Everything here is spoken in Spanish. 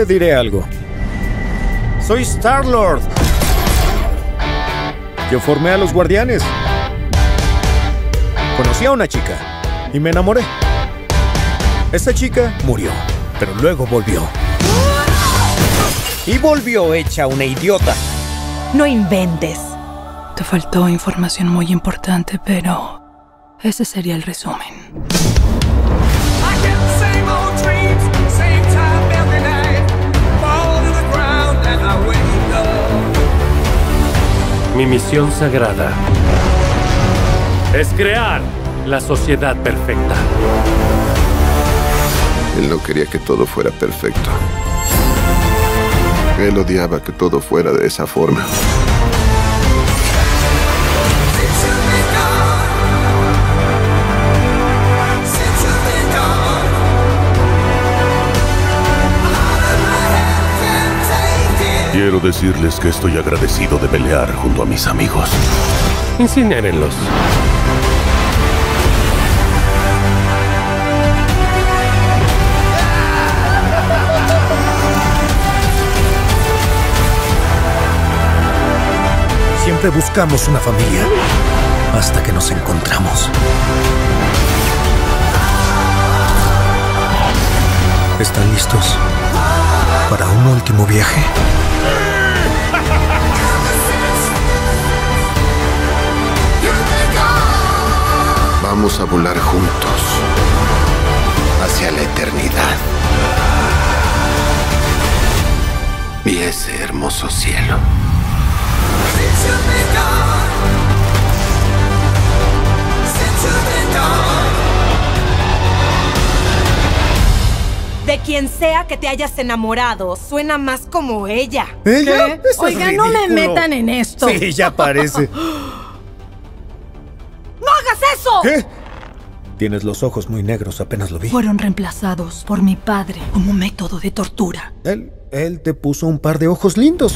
Te diré algo. Soy Star-Lord. Yo formé a los guardianes. Conocí a una chica y me enamoré. Esta chica murió, pero luego volvió. Y volvió hecha una idiota. No inventes. Te faltó información muy importante, pero ese sería el resumen. Mi misión sagrada es crear la sociedad perfecta. Él no quería que todo fuera perfecto. Él odiaba que todo fuera de esa forma. Quiero decirles que estoy agradecido de pelear junto a mis amigos. Incinérenlos. Siempre buscamos una familia hasta que nos encontramos. ¿Están listos para un último viaje? Vamos a volar juntos hacia la eternidad. Y ese hermoso cielo. De quien sea que te hayas enamorado, suena más como ella. ¿Ella? ¿Qué? Eso es Oiga, no me metan en esto. Sí, ya parece. ¡No hagas eso! ¿Qué? Tienes los ojos muy negros, apenas lo vi. Fueron reemplazados por mi padre como método de tortura. Él, él te puso un par de ojos lindos.